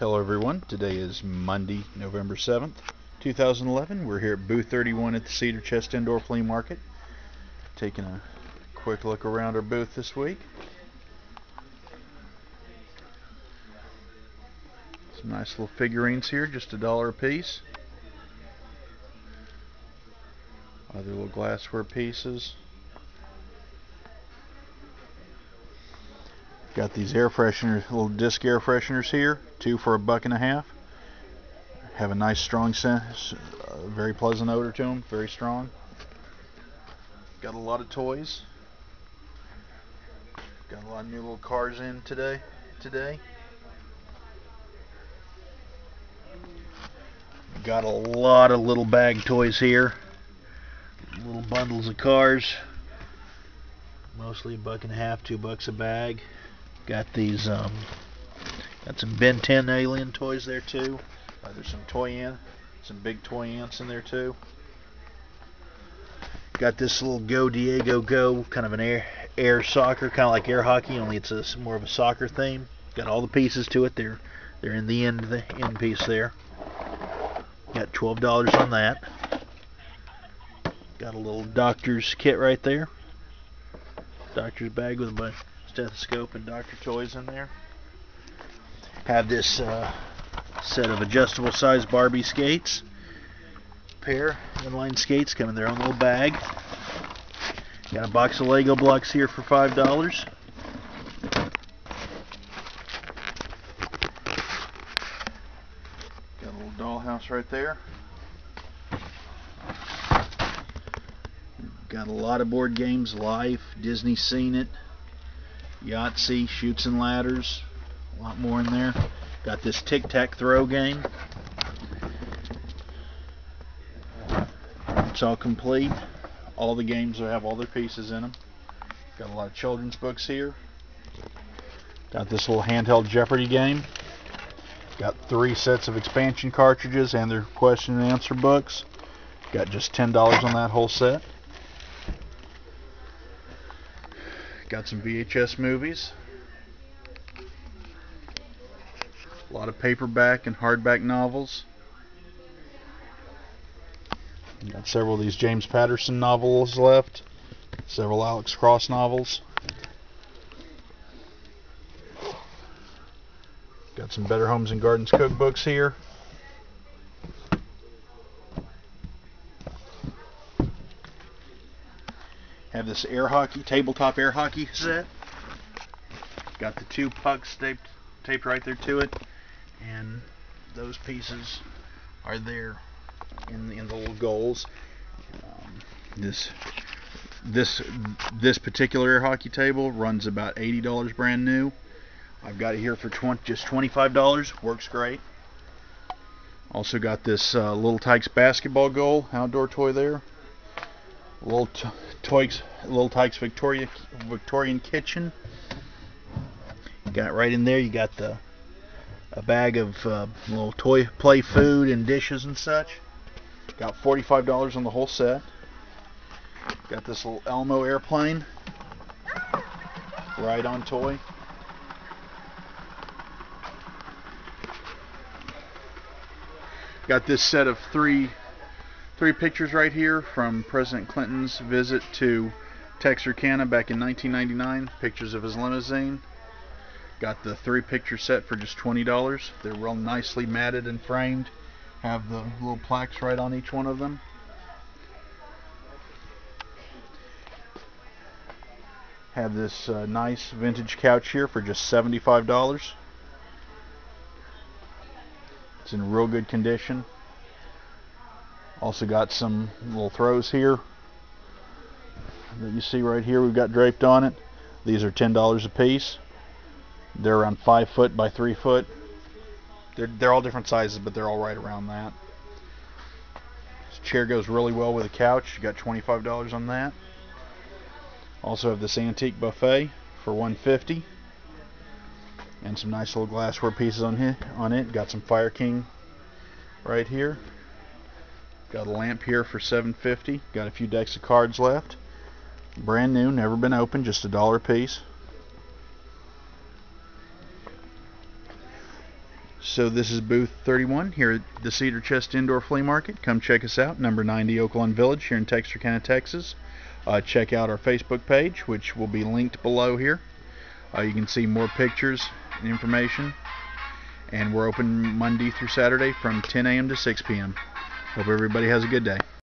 Hello everyone, today is Monday, November 7th, 2011. We're here at booth 31 at the Cedar Chest Indoor Flea Market. Taking a quick look around our booth this week. Some nice little figurines here, just a dollar a piece. Other little glassware pieces. Got these air fresheners, little disc air fresheners here, two for a buck and a half. Have a nice strong scent, uh, very pleasant odor to them, very strong. Got a lot of toys. Got a lot of new little cars in today. Today. Got a lot of little bag toys here. Little bundles of cars. Mostly a buck and a half, two bucks a bag. Got these, um, got some Ben 10 alien toys there too. Uh, there's some toy ant, some big toy ants in there too. Got this little Go Diego Go, kind of an air air soccer, kind of like air hockey, only it's a, more of a soccer theme. Got all the pieces to it. They're they're in the end the end piece there. Got twelve dollars on that. Got a little doctor's kit right there. Doctor's bag with a bunch stethoscope and doctor toys in there. Have this uh, set of adjustable size Barbie skates. Pair inline skates come in their own little bag. Got a box of Lego blocks here for five dollars. Got a little dollhouse right there. Got a lot of board games, Life, Disney Seen It, Yahtzee, Chutes and Ladders, a lot more in there. Got this tic-tac-throw game. It's all complete. All the games will have all their pieces in them. Got a lot of children's books here. Got this little handheld Jeopardy game. Got three sets of expansion cartridges and their question and answer books. Got just $10 on that whole set. Got some VHS movies. A lot of paperback and hardback novels. Got several of these James Patterson novels left. Several Alex Cross novels. Got some Better Homes and Gardens cookbooks here. Have this air hockey, tabletop air hockey set. Got the two pucks taped, taped right there to it, and those pieces are there in, in the little goals. Um, this this this particular air hockey table runs about eighty dollars brand new. I've got it here for 20, just twenty-five dollars. Works great. Also got this uh, Little Tikes basketball goal outdoor toy there. Little Tikes, Little Tikes Victoria Victorian kitchen. Got right in there. You got the a bag of uh, little toy play food and dishes and such. Got $45 on the whole set. Got this little Elmo airplane. Ride on toy. Got this set of three three pictures right here from President Clinton's visit to Texarkana back in 1999. Pictures of his limousine. Got the three picture set for just $20. They're real nicely matted and framed. Have the little plaques right on each one of them. Have this uh, nice vintage couch here for just $75. It's in real good condition. Also got some little throws here that you see right here we've got draped on it. These are $10 a piece. They're around 5 foot by 3 foot. They're, they're all different sizes, but they're all right around that. This chair goes really well with a couch. You got $25 on that. Also have this antique buffet for 150 and some nice little glassware pieces on. On it, got some Fire King right here. Got a lamp here for 750. Got a few decks of cards left. Brand new, never been opened, just a dollar a piece. So this is booth 31 here at the Cedar Chest Indoor Flea Market. Come check us out, number 90 Oaklawn Village here in Texarkana, Texas. Uh, check out our Facebook page, which will be linked below here. Uh, you can see more pictures and information. And we're open Monday through Saturday from 10 a.m. to 6 p.m. Hope everybody has a good day.